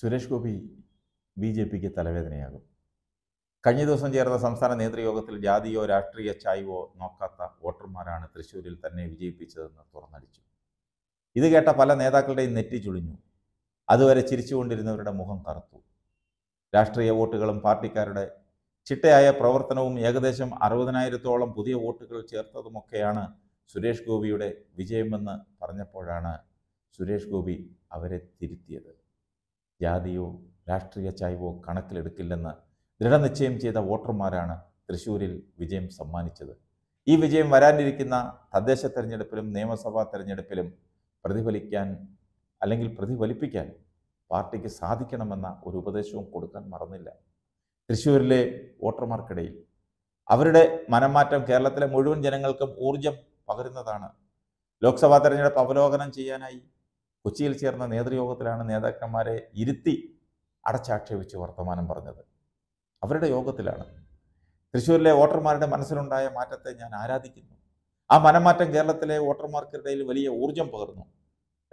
Suresh Gopi B J പിക്ക് തലവേദനയാകും. കഴിഞ്ഞ ദിവസം ചേർന്ന സംസ്ഥാന നേതൃയോഗത്തിൽ ജാതിയോ രാഷ്ട്രീയ ചായ്വോ നോക്കാത്ത വോട്ടർമാരാണ് തൃശ്ശൂരിൽ തന്നെ വിജയിപ്പിച്ചതെന്ന് തുറന്നടിച്ചു. ഇത് കേട്ട പല നേതാക്കളുടെയും നെറ്റി ചുളിഞ്ഞു. അതുവരെ ചിരിച്ചുകൊണ്ടിരുന്നവരുടെ മുഖം കറുത്തു. രാഷ്ട്രീയ വോട്ടുകളും പാർട്ടിക്കാരുടെ ചിട്ടയായ പ്രവർത്തനവും ഏകദേശം അറുപതിനായിരത്തോളം പുതിയ വോട്ടുകൾ ചേർത്തതുമൊക്കെയാണ് സുരേഷ് ഗോപിയുടെ വിജയമെന്ന് പറഞ്ഞപ്പോഴാണ് സുരേഷ് ഗോപി അവരെ തിരുത്തിയത്. ജാതിയോ രാഷ്ട്രീയ ചായ്വോ കണക്കിലെടുക്കില്ലെന്ന് ദൃഢനിശ്ചയം ചെയ്ത വോട്ടർമാരാണ് തൃശൂരിൽ വിജയം സമ്മാനിച്ചത്. ഈ വിജയം വരാനിരിക്കുന്ന തദ്ദേശ തെരഞ്ഞെടുപ്പിലും നിയമസഭാ തെരഞ്ഞെടുപ്പിലും പ്രതിഫലിക്കാൻ അല്ലെങ്കിൽ പ്രതിഫലിപ്പിക്കാൻ പാർട്ടിക്ക് സാധിക്കണമെന്ന ഒരു ഉപദേശവും കൊടുക്കാൻ മറന്നില്ല. തൃശ്ശൂരിലെ വോട്ടർമാർക്കിടയിൽ അവരുടെ മനംമാറ്റം കേരളത്തിലെ മുഴുവൻ ജനങ്ങൾക്കും ഊർജം പകരുന്നതാണ്. ലോക്സഭാ തെരഞ്ഞെടുപ്പ് അവലോകനം ചെയ്യാനായി കൊച്ചിയിൽ ചേർന്ന നേതൃയോഗത്തിലാണ് നേതാക്കന്മാരെ ഇരുത്തി അടച്ചാക്ഷേപിച്ച് വർത്തമാനം പറഞ്ഞത്. അവരുടെ യോഗത്തിലാണ്. തൃശ്ശൂരിലെ വോട്ടർമാരുടെ മനസ്സിലുണ്ടായ മാറ്റത്തെ ഞാൻ ആരാധിക്കുന്നു. ആ മനമാറ്റം കേരളത്തിലെ വോട്ടർമാർക്കിടയിൽ വലിയ ഊർജം പകർന്നു.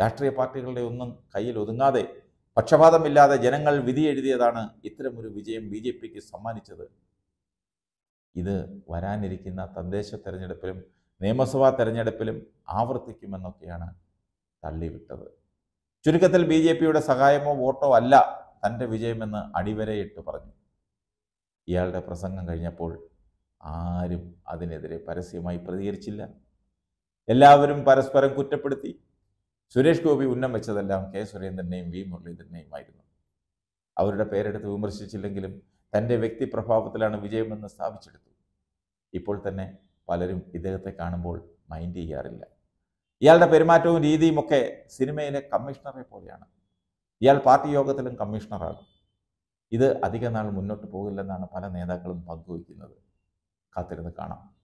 രാഷ്ട്രീയ പാർട്ടികളുടെ ഒന്നും കയ്യിൽ ഒതുങ്ങാതെ പക്ഷപാതമില്ലാതെ ജനങ്ങൾ വിധി എഴുതിയതാണ് ഇത്തരമൊരു വിജയം ബി ജെ പിക്ക് സമ്മാനിച്ചത്. ഇത് വരാനിരിക്കുന്ന തദ്ദേശ തെരഞ്ഞെടുപ്പിലും നിയമസഭാ തെരഞ്ഞെടുപ്പിലും ആവർത്തിക്കുമെന്നൊക്കെയാണ് തള്ളിവിട്ടത്. ചുരുക്കത്തിൽ ബി ജെ പിയുടെ സഹായമോ വോട്ടോ അല്ല തന്റെ വിജയമെന്ന് അടിവരയിട്ട് പറഞ്ഞു. ഇയാളുടെ പ്രസംഗം കഴിഞ്ഞപ്പോൾ ആരും അതിനെതിരെ പരസ്യമായി പ്രതികരിച്ചില്ല. എല്ലാവരും പരസ്പരം കുറ്റപ്പെടുത്തി. സുരേഷ് ഗോപി ഉന്നം വെച്ചതെല്ലാം കെ സുരേന്ദ്രനെയും വി മുരളീധരനെയുമായിരുന്നു. അവരുടെ പേരെടുത്ത് വിമർശിച്ചില്ലെങ്കിലും തന്റെ വ്യക്തി പ്രഭാവത്തിലാണ് വിജയമെന്ന് സ്ഥാപിച്ചെടുത്തു. ഇപ്പോൾ തന്നെ പലരും ഇദ്ദേഹത്തെ കാണുമ്പോൾ മൈൻഡ് ചെയ്യാറില്ല. ഇയാളുടെ പെരുമാറ്റവും രീതിയും ഒക്കെ സിനിമയിലെ കമ്മീഷണറെ പോലെയാണ്. ഇയാൾ പാർട്ടി യോഗത്തിലും കമ്മീഷണറാകും. ഇത് അധിക നാൾ മുന്നോട്ട് പോകില്ലെന്നാണ് പല നേതാക്കളും പങ്കുവയ്ക്കുന്നത്. കാത്തിരുന്ന് കാണാം.